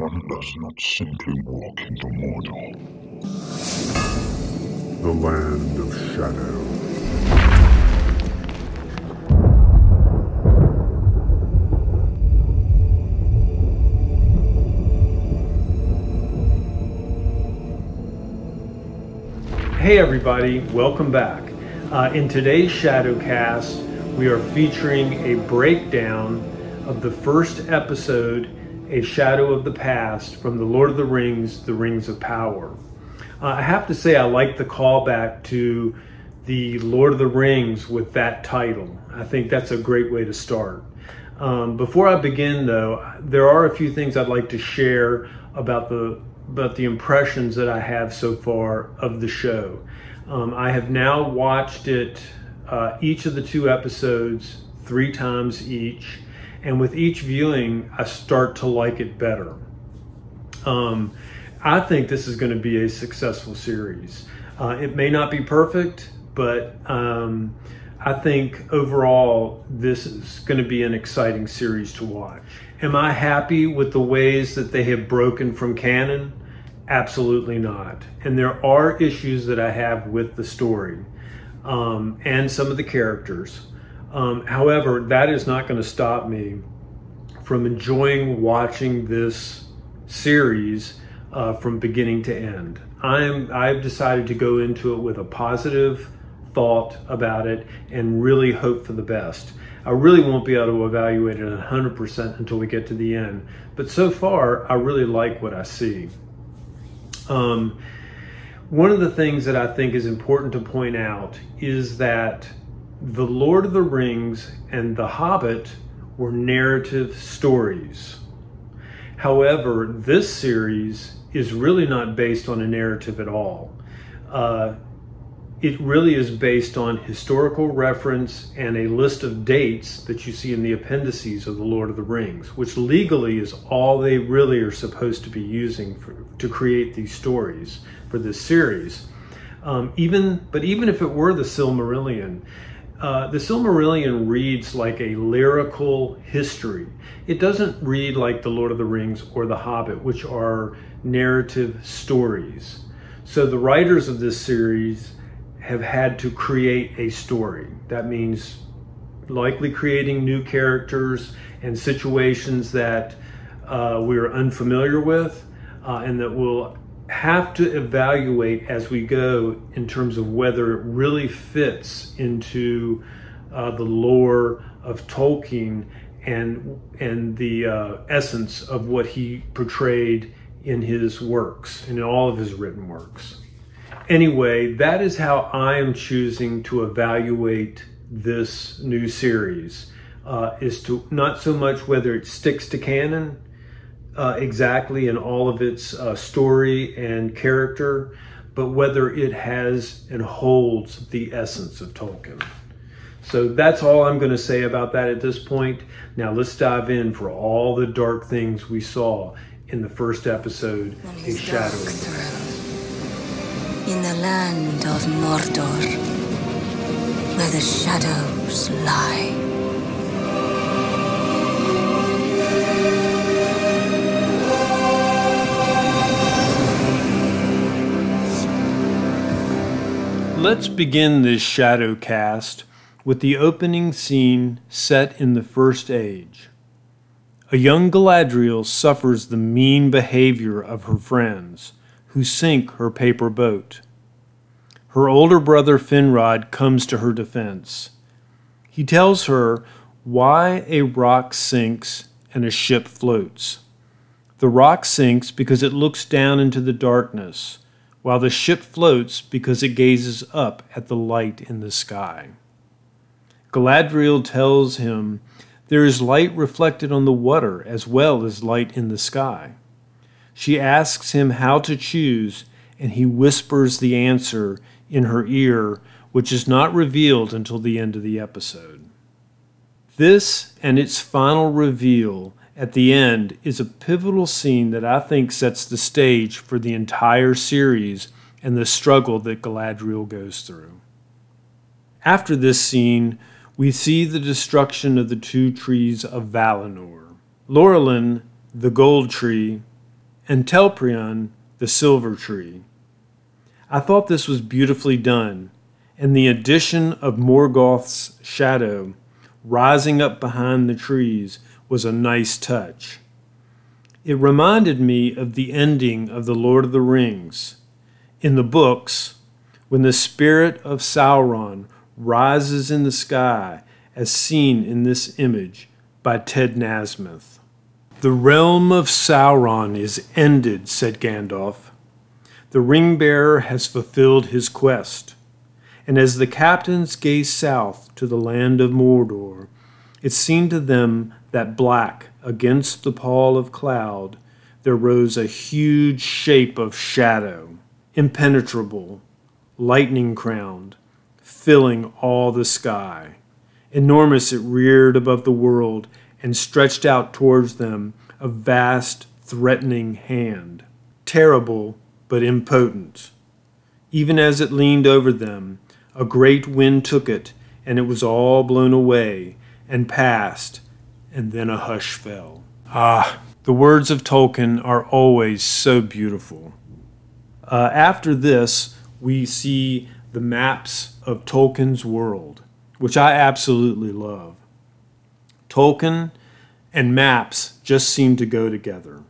One does not simply walk into Mordor. The land of shadow. Hey everybody, welcome back. Uh, in today's Shadowcast, we are featuring a breakdown of the first episode, A Shadow of the Past, from The Lord of the Rings, The Rings of Power. Uh, I have to say, I like the callback to the Lord of the Rings with that title. I think that's a great way to start. Um, before I begin, though, there are a few things I'd like to share about the about the impressions that I have so far of the show. Um, I have now watched it, uh, each of the two episodes, three times each, and with each viewing, I start to like it better. Um, I think this is going to be a successful series. Uh, it may not be perfect, but um, I think overall this is going to be an exciting series to watch. Am I happy with the ways that they have broken from canon? Absolutely not. And there are issues that I have with the story um, and some of the characters. Um, however, that is not going to stop me from enjoying watching this series uh, from beginning to end. I'm I've decided to go into it with a positive thought about it and really hope for the best. I really won't be able to evaluate it 100% until we get to the end, but so far I really like what I see. Um, one of the things that I think is important to point out is that The Lord of the Rings and The Hobbit were narrative stories. However, this series is really not based on a narrative at all. Uh, it really is based on historical reference and a list of dates that you see in the appendices of The Lord of the Rings, which legally is all they really are supposed to be using for, to create these stories for this series. Um, even, but even if it were the Silmarillion, uh, the Silmarillion reads like a lyrical history. It doesn't read like The Lord of the Rings or The Hobbit, which are narrative stories. So the writers of this series have had to create a story. That means likely creating new characters and situations that uh, we're unfamiliar with uh, and that we'll have to evaluate as we go in terms of whether it really fits into uh, the lore of Tolkien and and the uh, essence of what he portrayed in his works, in all of his written works anyway, that is how I am choosing to evaluate this new series. Uh, is to not so much whether it sticks to canon uh, exactly in all of its uh, story and character, but whether it has and holds the essence of Tolkien. So that's all I'm going to say about that at this point. Now let's dive in for all the dark things we saw in the first episode, A Shadow of the Past in the land of Mordor, where the shadows lie. Let's begin this shadow cast with the opening scene set in the First Age. A young Galadriel suffers the mean behavior of her friends who sink her paper boat. Her older brother Finrod comes to her defense. He tells her why a rock sinks and a ship floats. The rock sinks because it looks down into the darkness, while the ship floats because it gazes up at the light in the sky. Galadriel tells him there is light reflected on the water as well as light in the sky. She asks him how to choose, and he whispers the answer in her ear, which is not revealed until the end of the episode. This and its final reveal at the end is a pivotal scene that I think sets the stage for the entire series and the struggle that Galadriel goes through. After this scene, we see the destruction of the two trees of Valinor. Laurelin, the gold tree, and Telperion the silver tree. I thought this was beautifully done, and the addition of Morgoth's shadow rising up behind the trees was a nice touch. It reminded me of the ending of The Lord of the Rings. In the books, when the spirit of Sauron rises in the sky, as seen in this image by Ted Nasmith. The realm of Sauron is ended, said Gandalf. The ring bearer has fulfilled his quest. And as the captains gazed south to the land of Mordor, it seemed to them that black against the pall of cloud there rose a huge shape of shadow, impenetrable, lightning crowned, filling all the sky. Enormous it reared above the world and stretched out towards them a vast, threatening hand, terrible but impotent. Even as it leaned over them, a great wind took it, and it was all blown away and passed, and then a hush fell. Ah, the words of Tolkien are always so beautiful. Uh, after this, we see the maps of Tolkien's world, which I absolutely love. Tolkien and maps just seem to go together.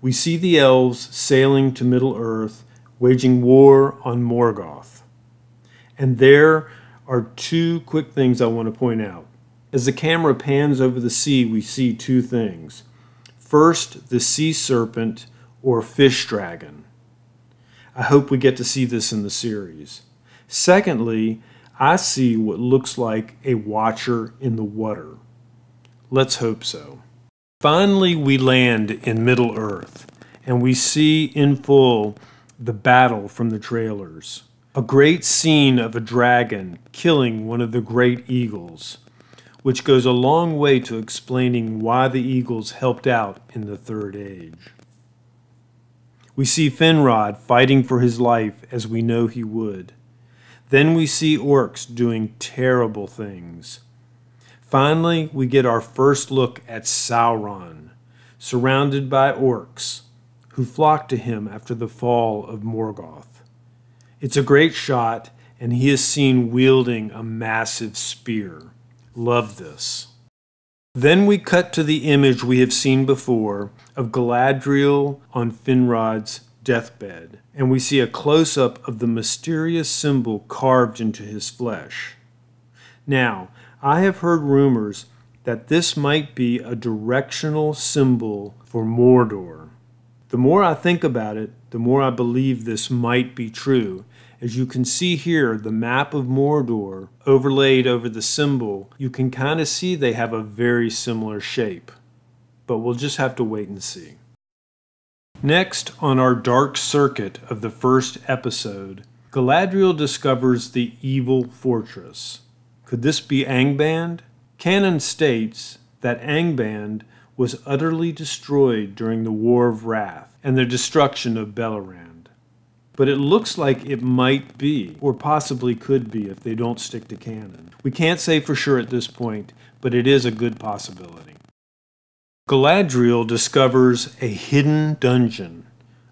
We see the elves sailing to Middle Earth, waging war on Morgoth. And there are two quick things I want to point out. As the camera pans over the sea, we see two things. First, the sea serpent or fish dragon. I hope we get to see this in the series. Secondly, I see what looks like a watcher in the water. Let's hope so. Finally, we land in Middle Earth, and we see in full the battle from the trailers. A great scene of a dragon killing one of the great eagles, which goes a long way to explaining why the eagles helped out in the Third Age. We see Finrod fighting for his life as we know he would. Then we see orcs doing terrible things. Finally, we get our first look at Sauron, surrounded by orcs, who flock to him after the fall of Morgoth. It's a great shot, and he is seen wielding a massive spear. Love this. Then we cut to the image we have seen before of Galadriel on Finrod's deathbed, and we see a close up of the mysterious symbol carved into his flesh. Now, I have heard rumors that this might be a directional symbol for Mordor. The more I think about it, the more I believe this might be true. As you can see here, the map of Mordor overlaid over the symbol, you can kind of see they have a very similar shape. But we'll just have to wait and see. Next, on our dark circuit of the first episode, Galadriel discovers the evil fortress. Could this be Angband? Canon states that Angband was utterly destroyed during the War of Wrath and the destruction of Beleriand. But it looks like it might be, or possibly could be if they don't stick to canon. We can't say for sure at this point, but it is a good possibility. Galadriel discovers a hidden dungeon,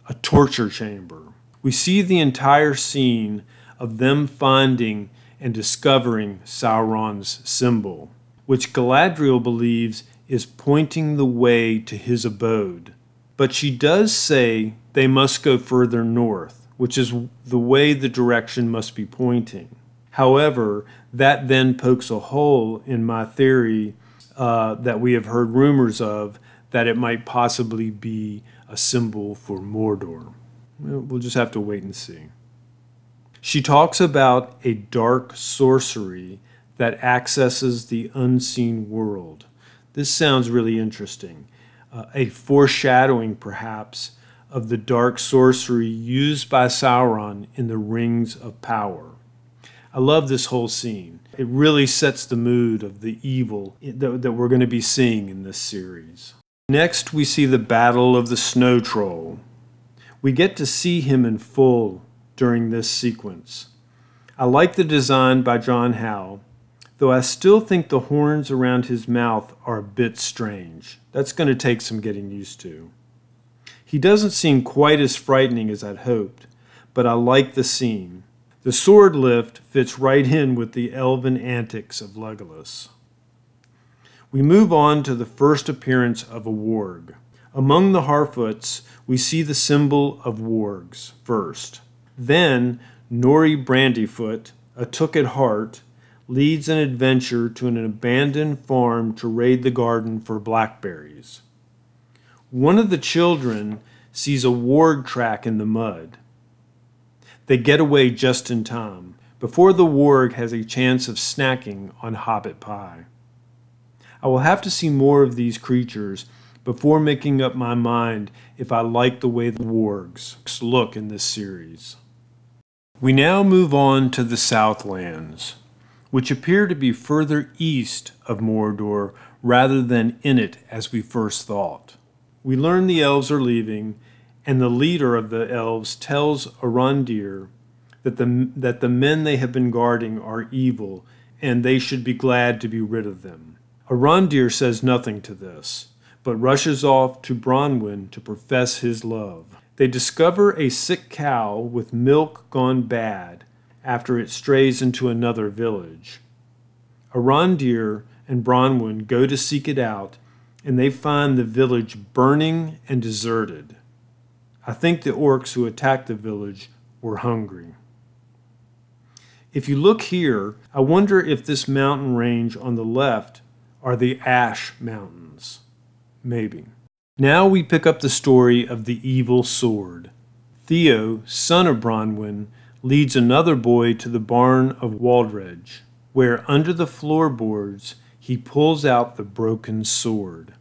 a torture chamber. We see the entire scene of them finding and discovering Sauron's symbol, which Galadriel believes is pointing the way to his abode. But she does say they must go further north, which is the way the direction must be pointing. However, that then pokes a hole in my theory uh, that we have heard rumors of that it might possibly be a symbol for Mordor. We'll just have to wait and see. She talks about a dark sorcery that accesses the unseen world. This sounds really interesting. Uh, a foreshadowing, perhaps, of the dark sorcery used by Sauron in the Rings of Power. I love this whole scene. It really sets the mood of the evil that, that we're going to be seeing in this series. Next, we see the Battle of the Snow Troll. We get to see him in full during this sequence. I like the design by John Howe, though I still think the horns around his mouth are a bit strange. That's going to take some getting used to. He doesn't seem quite as frightening as I'd hoped, but I like the scene. The sword lift fits right in with the elven antics of Legolas. We move on to the first appearance of a warg. Among the Harfoots, we see the symbol of wargs first. Then, Nori Brandyfoot, a Took at Heart, leads an adventure to an abandoned farm to raid the garden for blackberries. One of the children sees a warg track in the mud. They get away just in time, before the warg has a chance of snacking on hobbit pie. I will have to see more of these creatures before making up my mind if I like the way the wargs look in this series. We now move on to the Southlands, which appear to be further east of Mordor rather than in it as we first thought. We learn the elves are leaving, and the leader of the elves tells Arondir that the, that the men they have been guarding are evil and they should be glad to be rid of them. Arondir says nothing to this, but rushes off to Bronwyn to profess his love. They discover a sick cow with milk gone bad after it strays into another village. Arondir and Bronwyn go to seek it out, and they find the village burning and deserted. I think the orcs who attacked the village were hungry. If you look here, I wonder if this mountain range on the left are the Ash Mountains. Maybe. Now we pick up the story of the evil sword. Theo, son of Bronwyn, leads another boy to the barn of Waldreg, where under the floorboards he pulls out the broken sword.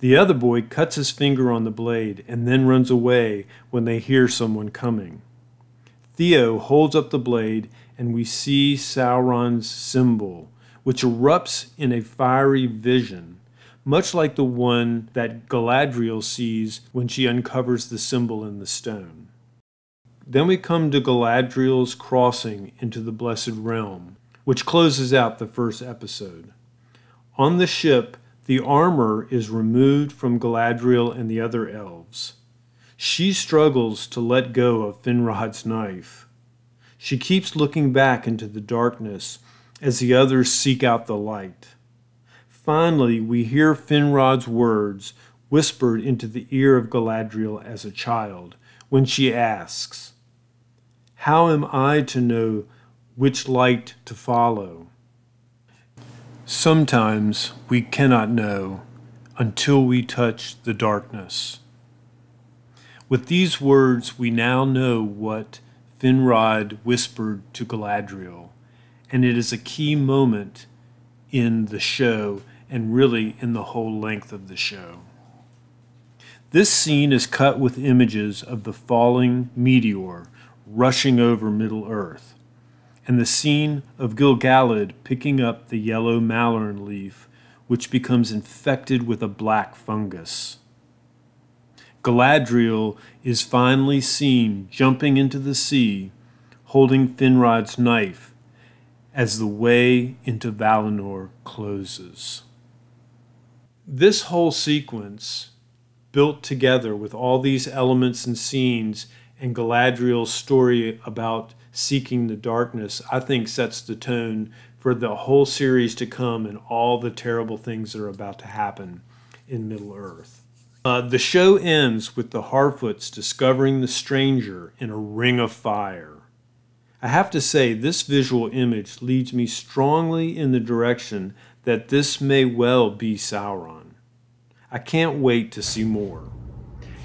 The other boy cuts his finger on the blade and then runs away when they hear someone coming. Theo holds up the blade and we see Sauron's symbol, which erupts in a fiery vision much like the one that Galadriel sees when she uncovers the symbol in the stone. Then we come to Galadriel's crossing into the Blessed Realm, which closes out the first episode. On the ship, the armor is removed from Galadriel and the other elves. She struggles to let go of Finrod's knife. She keeps looking back into the darkness as the others seek out the light. Finally, we hear Finrod's words whispered into the ear of Galadriel as a child when she asks, How am I to know which light to follow? Sometimes we cannot know until we touch the darkness. With these words, we now know what Finrod whispered to Galadriel, and it is a key moment in the show and really in the whole length of the show. This scene is cut with images of the falling meteor rushing over Middle Earth, and the scene of Gil-galad picking up the yellow mallorn leaf, which becomes infected with a black fungus. Galadriel is finally seen jumping into the sea, holding Finrod's knife, as the way into Valinor closes. This whole sequence, built together with all these elements and scenes, and Galadriel's story about seeking the darkness, I think sets the tone for the whole series to come and all the terrible things that are about to happen in Middle Earth. Uh, the show ends with the Harfoots discovering the stranger in a ring of fire. I have to say, this visual image leads me strongly in the direction that this may well be Sauron. I can't wait to see more.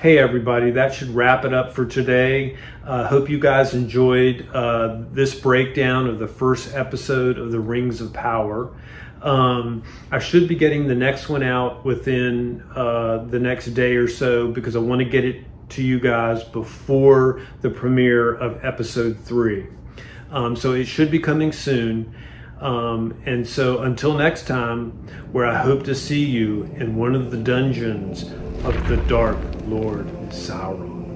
Hey everybody, that should wrap it up for today. I uh, hope you guys enjoyed uh, this breakdown of the first episode of The Rings of Power. Um, I should be getting the next one out within uh, the next day or so because I want to get it to you guys before the premiere of episode three. Um, so it should be coming soon. Um, and so until next time, where I hope to see you in one of the dungeons of the Dark Lord Sauron.